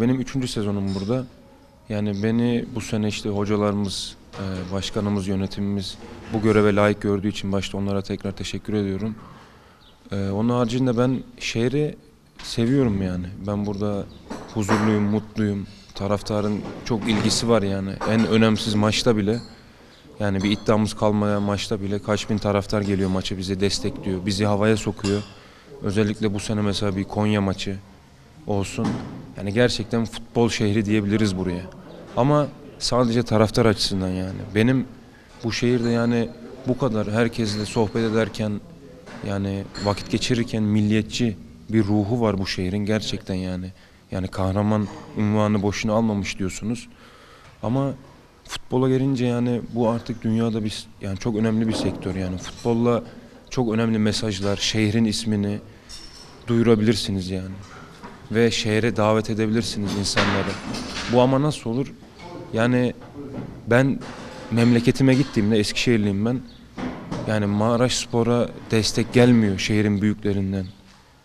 Benim üçüncü sezonum burada. Yani beni bu sene işte hocalarımız, e, başkanımız, yönetimimiz bu göreve layık gördüğü için başta onlara tekrar teşekkür ediyorum. E, Onun haricinde ben şehri seviyorum yani. Ben burada huzurluyum, mutluyum. Taraftarın çok ilgisi var yani. En önemsiz maçta bile yani bir iddiamız kalmaya maçta bile kaç bin taraftar geliyor maça bizi destekliyor. Bizi havaya sokuyor. Özellikle bu sene mesela bir Konya maçı olsun. Yani gerçekten futbol şehri diyebiliriz buraya. Ama sadece taraftar açısından yani. Benim bu şehirde yani bu kadar herkesle sohbet ederken yani vakit geçirirken milliyetçi bir ruhu var bu şehrin gerçekten yani. Yani kahraman unvanı boşuna almamış diyorsunuz. Ama futbola gelince yani bu artık dünyada bir yani çok önemli bir sektör yani futbolla çok önemli mesajlar, şehrin ismini duyurabilirsiniz yani ve şehre davet edebilirsiniz insanları. Bu ama nasıl olur? Yani ben memleketime gittiğimde Eskişehirliyim ben. Yani Maraş Spor'a destek gelmiyor şehrin büyüklerinden.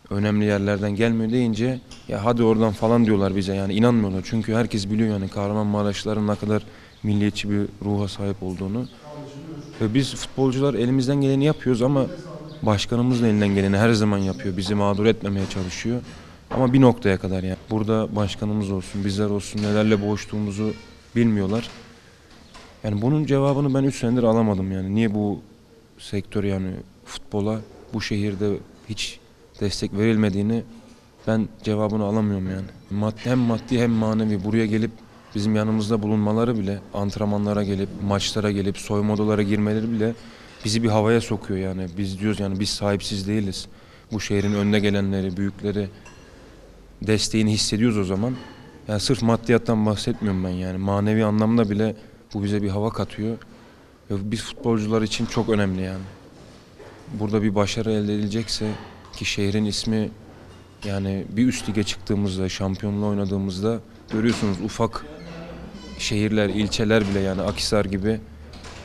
Önemli yerlerden gelmiyor deyince ya hadi oradan falan diyorlar bize yani inanmıyorlar. Çünkü herkes biliyor yani Kahramanmaraşlıların ne kadar milliyetçi bir ruha sahip olduğunu. Ve biz futbolcular elimizden geleni yapıyoruz ama başkanımız da elinden geleni her zaman yapıyor. Bizi mağdur etmemeye çalışıyor. Ama bir noktaya kadar yani. Burada başkanımız olsun, bizler olsun nelerle boğuştuğumuzu bilmiyorlar. Yani bunun cevabını ben 3 senedir alamadım yani. Niye bu sektör yani futbola bu şehirde hiç destek verilmediğini ben cevabını alamıyorum yani. Maddi, hem maddi hem manevi buraya gelip bizim yanımızda bulunmaları bile antrenmanlara gelip maçlara gelip soyunma odalara girmeleri bile bizi bir havaya sokuyor yani. Biz diyoruz yani biz sahipsiz değiliz. Bu şehrin önde gelenleri, büyükleri desteğini hissediyoruz o zaman. Yani sırf maddiyattan bahsetmiyorum ben yani. Manevi anlamda bile bu bize bir hava katıyor. Ve biz futbolcular için çok önemli yani. Burada bir başarı elde edilecekse ki şehrin ismi yani bir üst lige çıktığımızda, şampiyonluğu oynadığımızda görüyorsunuz ufak şehirler, ilçeler bile yani Akhisar gibi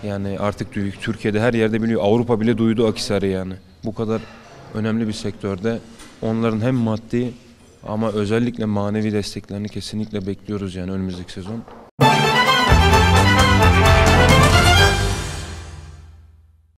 yani artık. Türkiye'de her yerde biliyor. Avrupa bile duydu Akhisar'ı yani. Bu kadar önemli bir sektörde onların hem maddi ama özellikle manevi desteklerini kesinlikle bekliyoruz yani önümüzdeki sezon.